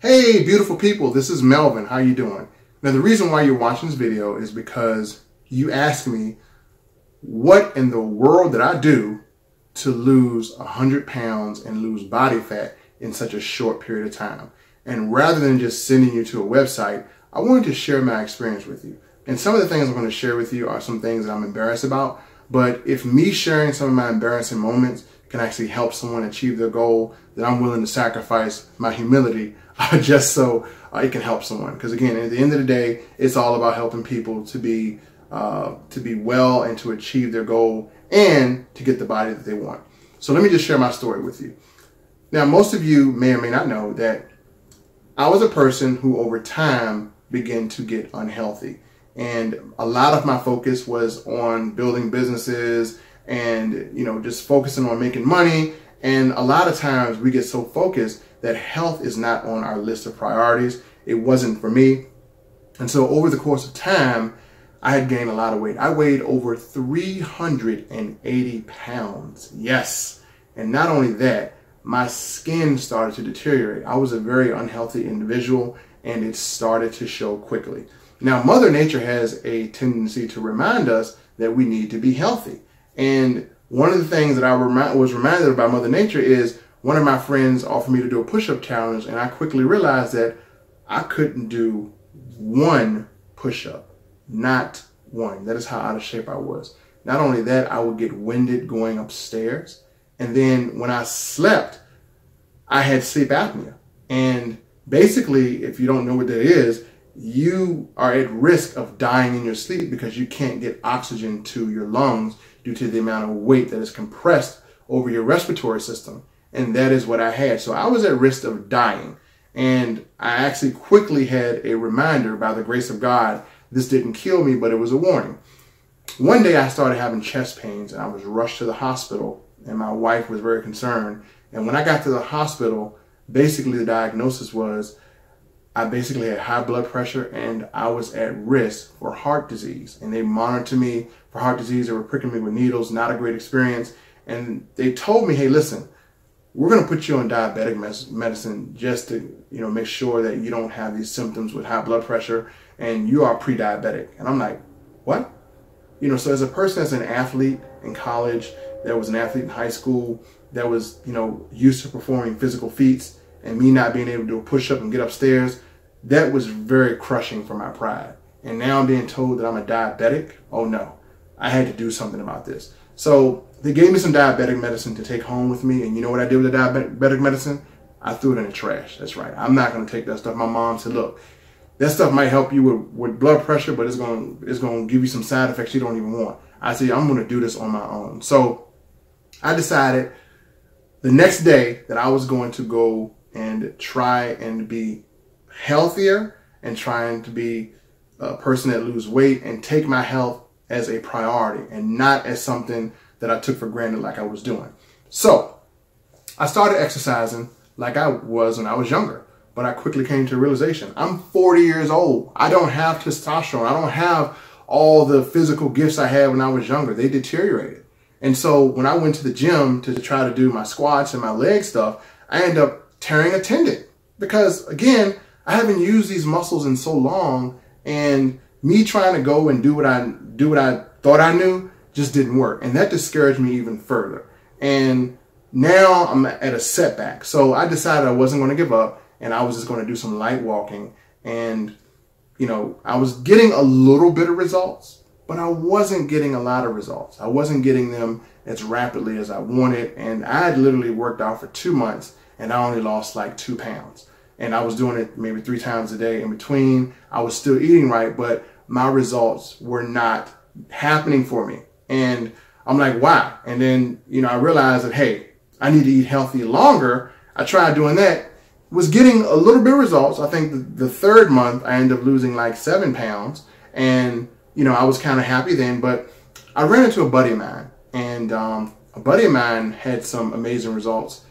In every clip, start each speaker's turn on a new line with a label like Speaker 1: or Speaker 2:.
Speaker 1: Hey, beautiful people, this is Melvin. How are you doing? Now, the reason why you're watching this video is because you asked me what in the world did I do to lose 100 pounds and lose body fat in such a short period of time. And rather than just sending you to a website, I wanted to share my experience with you. And some of the things I'm going to share with you are some things that I'm embarrassed about. But if me sharing some of my embarrassing moments can actually help someone achieve their goal, then I'm willing to sacrifice my humility just so uh, it can help someone. Because again, at the end of the day, it's all about helping people to be uh, to be well and to achieve their goal and to get the body that they want. So let me just share my story with you. Now, most of you may or may not know that I was a person who over time began to get unhealthy. And a lot of my focus was on building businesses and, you know, just focusing on making money. And a lot of times we get so focused that health is not on our list of priorities. It wasn't for me. And so over the course of time, I had gained a lot of weight. I weighed over 380 pounds. Yes. And not only that, my skin started to deteriorate. I was a very unhealthy individual and it started to show quickly. Now, Mother Nature has a tendency to remind us that we need to be healthy. And one of the things that I was reminded by Mother Nature is one of my friends offered me to do a push-up challenge and I quickly realized that I couldn't do one push-up, not one. That is how out of shape I was. Not only that, I would get winded going upstairs. And then when I slept, I had sleep apnea. And basically, if you don't know what that is, you are at risk of dying in your sleep because you can't get oxygen to your lungs due to the amount of weight that is compressed over your respiratory system. And that is what I had. So I was at risk of dying. And I actually quickly had a reminder by the grace of God. This didn't kill me, but it was a warning. One day I started having chest pains and I was rushed to the hospital and my wife was very concerned. And when I got to the hospital, basically the diagnosis was I basically had high blood pressure and I was at risk for heart disease. And they monitored me for heart disease. They were pricking me with needles, not a great experience. And they told me, hey, listen, we're going to put you on diabetic medicine just to you know make sure that you don't have these symptoms with high blood pressure and you are pre-diabetic and i'm like what you know so as a person as an athlete in college that was an athlete in high school that was you know used to performing physical feats and me not being able to do a push-up and get upstairs that was very crushing for my pride and now i'm being told that i'm a diabetic oh no i had to do something about this so they gave me some diabetic medicine to take home with me. And you know what I did with the diabetic medicine? I threw it in the trash. That's right. I'm not going to take that stuff. My mom said, look, that stuff might help you with, with blood pressure, but it's going to, it's going to give you some side effects you don't even want. I said, I'm going to do this on my own. So I decided the next day that I was going to go and try and be healthier and trying to be a person that lose weight and take my health as a priority and not as something that I took for granted like I was doing. So I started exercising like I was when I was younger, but I quickly came to realization. I'm 40 years old. I don't have testosterone. I don't have all the physical gifts I had when I was younger. They deteriorated. And so when I went to the gym to try to do my squats and my leg stuff, I ended up tearing a tendon because again, I haven't used these muscles in so long and me trying to go and do what I do what I thought I knew just didn't work. And that discouraged me even further. And now I'm at a setback. So I decided I wasn't going to give up and I was just going to do some light walking. And, you know, I was getting a little bit of results, but I wasn't getting a lot of results. I wasn't getting them as rapidly as I wanted. And I had literally worked out for two months and I only lost like two pounds. And I was doing it maybe three times a day in between. I was still eating right, but my results were not happening for me. And I'm like, why? And then, you know, I realized that, hey, I need to eat healthy longer. I tried doing that, was getting a little bit of results. I think the, the third month I ended up losing like seven pounds. And, you know, I was kind of happy then, but I ran into a buddy of mine and um, a buddy of mine had some amazing results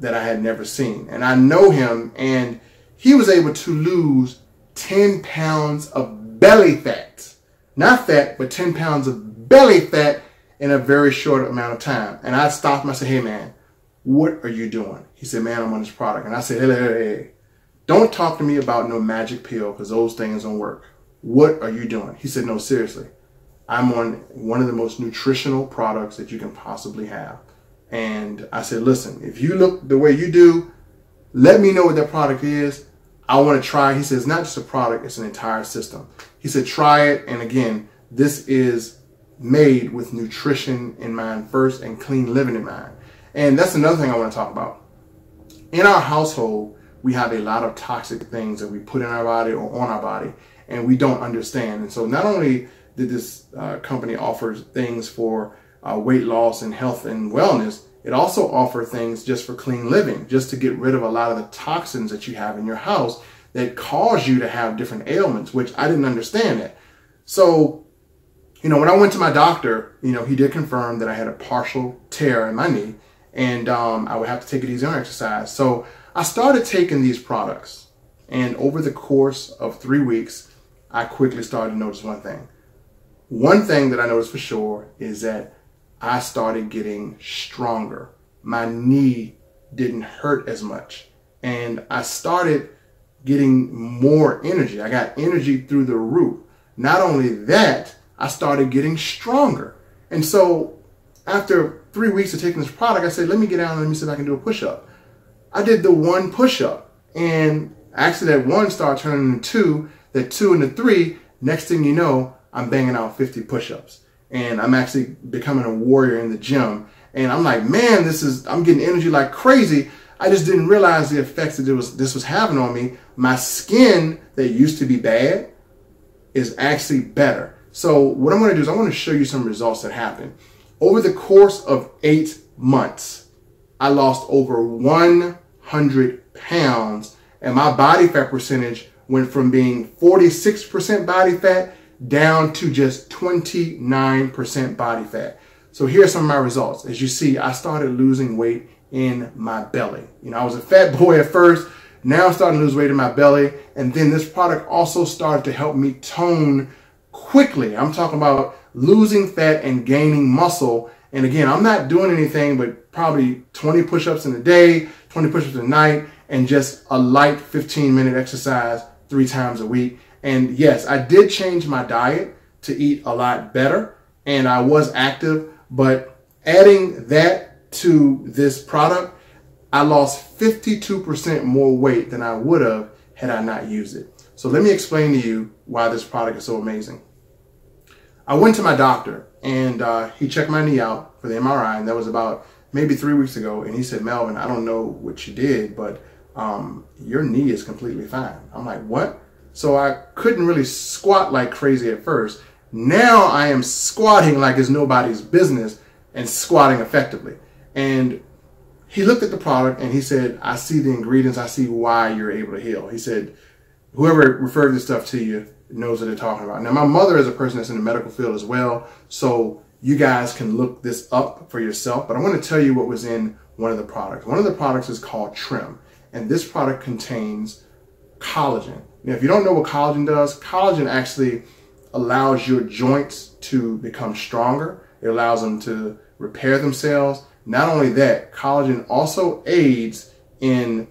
Speaker 1: that I had never seen. And I know him and he was able to lose 10 pounds of belly fat. Not fat, but 10 pounds of belly fat in a very short amount of time. And I stopped him. I said, hey, man, what are you doing? He said, man, I'm on this product. And I said, hey, hey, hey, don't talk to me about no magic pill because those things don't work. What are you doing? He said, no, seriously. I'm on one of the most nutritional products that you can possibly have. And I said, listen, if you look the way you do, let me know what that product is. I want to try. He says, not just a product, it's an entire system. He said, try it. And again, this is made with nutrition in mind first and clean living in mind. And that's another thing I want to talk about. In our household, we have a lot of toxic things that we put in our body or on our body, and we don't understand. And so not only did this uh, company offer things for uh, weight loss and health and wellness, it also offers things just for clean living, just to get rid of a lot of the toxins that you have in your house that cause you to have different ailments, which I didn't understand it. So, you know, when I went to my doctor, you know, he did confirm that I had a partial tear in my knee and um, I would have to take it easy on exercise. So I started taking these products and over the course of three weeks, I quickly started to notice one thing. One thing that I noticed for sure is that I started getting stronger. My knee didn't hurt as much. And I started getting more energy. I got energy through the roof. Not only that, I started getting stronger. And so after three weeks of taking this product, I said, let me get down and let me see if I can do a push up. I did the one push up and actually that one started turning into two, that two and into three. Next thing you know, I'm banging out 50 push-ups and I'm actually becoming a warrior in the gym. And I'm like, man, this is, I'm getting energy like crazy. I just didn't realize the effects that it was, this was having on me. My skin that used to be bad is actually better. So what I'm going to do is I'm going to show you some results that happened. Over the course of eight months, I lost over 100 pounds and my body fat percentage went from being 46% body fat down to just 29% body fat. So here's some of my results. As you see, I started losing weight in my belly. You know, I was a fat boy at first. Now I'm starting to lose weight in my belly. And then this product also started to help me tone quickly. I'm talking about losing fat and gaining muscle. And again, I'm not doing anything but probably 20 push-ups in a day, 20 push-ups a night, and just a light 15 minute exercise three times a week. And yes, I did change my diet to eat a lot better and I was active, but adding that to this product, I lost 52% more weight than I would have had I not used it. So let me explain to you why this product is so amazing. I went to my doctor and uh, he checked my knee out for the MRI and that was about maybe three weeks ago. And he said, Melvin, I don't know what you did, but um, your knee is completely fine. I'm like, what? So I couldn't really squat like crazy at first. Now I am squatting like it's nobody's business and squatting effectively. And he looked at the product and he said, I see the ingredients. I see why you're able to heal. He said, whoever referred this stuff to you knows what they're talking about. Now, my mother is a person that's in the medical field as well. So you guys can look this up for yourself. But I want to tell you what was in one of the products. One of the products is called Trim. And this product contains collagen. Now, if you don't know what collagen does, collagen actually allows your joints to become stronger. It allows them to repair themselves. Not only that, collagen also aids in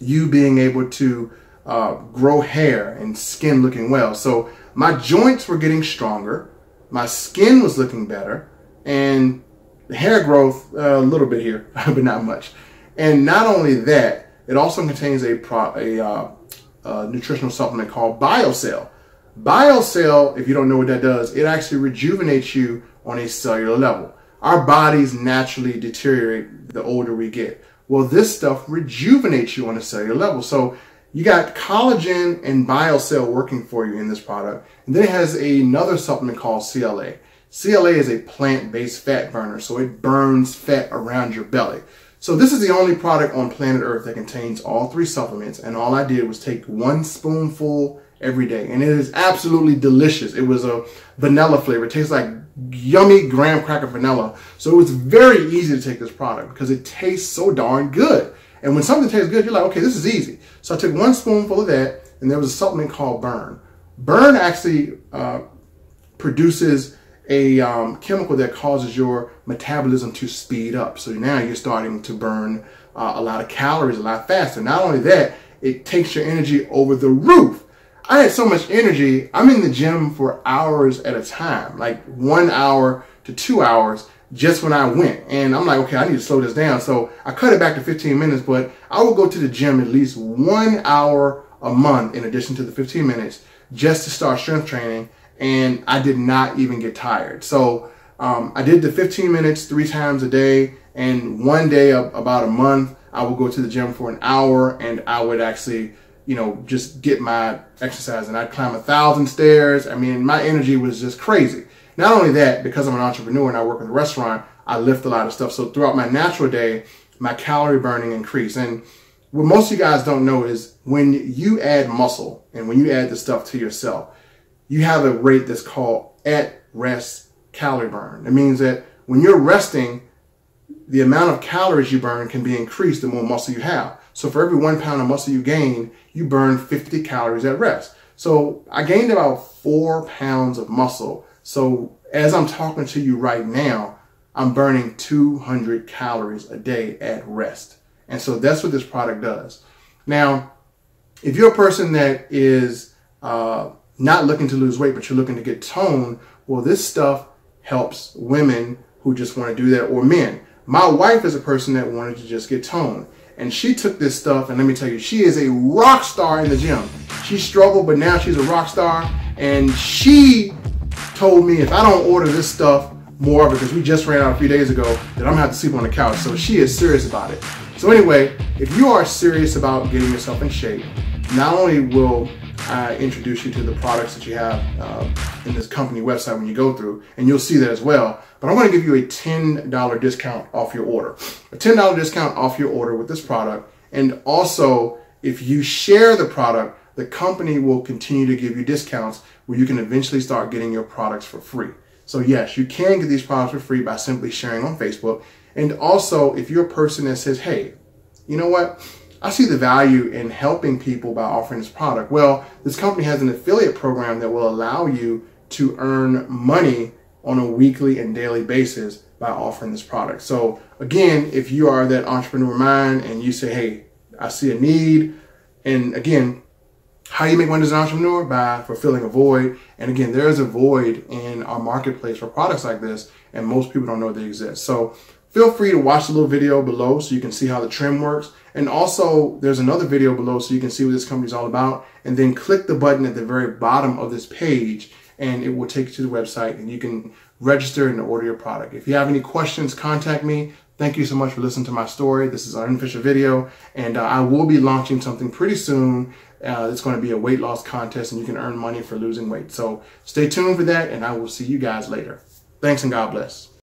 Speaker 1: you being able to uh, grow hair and skin looking well. So my joints were getting stronger, my skin was looking better, and the hair growth uh, a little bit here, but not much. And not only that, it also contains a, pro, a uh, uh, nutritional supplement called BioCell. BioCell, if you don't know what that does, it actually rejuvenates you on a cellular level. Our bodies naturally deteriorate the older we get. Well, this stuff rejuvenates you on a cellular level. So you got collagen and BioCell working for you in this product. And then it has another supplement called CLA. CLA is a plant-based fat burner, so it burns fat around your belly. So this is the only product on planet Earth that contains all three supplements. And all I did was take one spoonful every day. And it is absolutely delicious. It was a vanilla flavor. It tastes like yummy graham cracker vanilla. So it was very easy to take this product because it tastes so darn good. And when something tastes good, you're like, okay, this is easy. So I took one spoonful of that and there was a supplement called Burn. Burn actually uh, produces a um, chemical that causes your metabolism to speed up. So now you're starting to burn uh, a lot of calories a lot faster. Not only that, it takes your energy over the roof. I had so much energy. I'm in the gym for hours at a time, like one hour to two hours just when I went. And I'm like, okay, I need to slow this down. So I cut it back to 15 minutes, but I will go to the gym at least one hour a month in addition to the 15 minutes just to start strength training. And I did not even get tired. So um, I did the 15 minutes three times a day. And one day, about a month, I would go to the gym for an hour and I would actually, you know, just get my exercise. And I'd climb a thousand stairs. I mean, my energy was just crazy. Not only that, because I'm an entrepreneur and I work in a restaurant, I lift a lot of stuff. So throughout my natural day, my calorie burning increased. And what most of you guys don't know is when you add muscle and when you add the stuff to yourself, you have a rate that's called at rest calorie burn. It means that when you're resting, the amount of calories you burn can be increased the more muscle you have. So for every one pound of muscle you gain, you burn 50 calories at rest. So I gained about four pounds of muscle so as I'm talking to you right now, I'm burning 200 calories a day at rest. And so that's what this product does. Now, if you're a person that is uh, not looking to lose weight, but you're looking to get tone, well, this stuff helps women who just want to do that or men. My wife is a person that wanted to just get tone. And she took this stuff, and let me tell you, she is a rock star in the gym. She struggled, but now she's a rock star. And she told me if I don't order this stuff more because we just ran out a few days ago, that I'm gonna have to sleep on the couch. So she is serious about it. So anyway, if you are serious about getting yourself in shape, not only will I introduce you to the products that you have uh, in this company website when you go through, and you'll see that as well. But I'm going to give you a $10 discount off your order. A $10 discount off your order with this product. And also, if you share the product, the company will continue to give you discounts where you can eventually start getting your products for free. So yes, you can get these products for free by simply sharing on Facebook. And also, if you're a person that says, hey, you know what? I see the value in helping people by offering this product. Well, this company has an affiliate program that will allow you to earn money on a weekly and daily basis by offering this product. So again, if you are that entrepreneur mind and you say, hey, I see a need, and again, how you make money as an entrepreneur? By fulfilling a void. And again, there is a void in our marketplace for products like this, and most people don't know they exist. So feel free to watch the little video below so you can see how the trim works. And also, there's another video below so you can see what this company is all about. And then click the button at the very bottom of this page, and it will take you to the website, and you can register and order your product. If you have any questions, contact me. Thank you so much for listening to my story. This is an unofficial video, and uh, I will be launching something pretty soon. Uh, it's going to be a weight loss contest, and you can earn money for losing weight. So stay tuned for that, and I will see you guys later. Thanks, and God bless.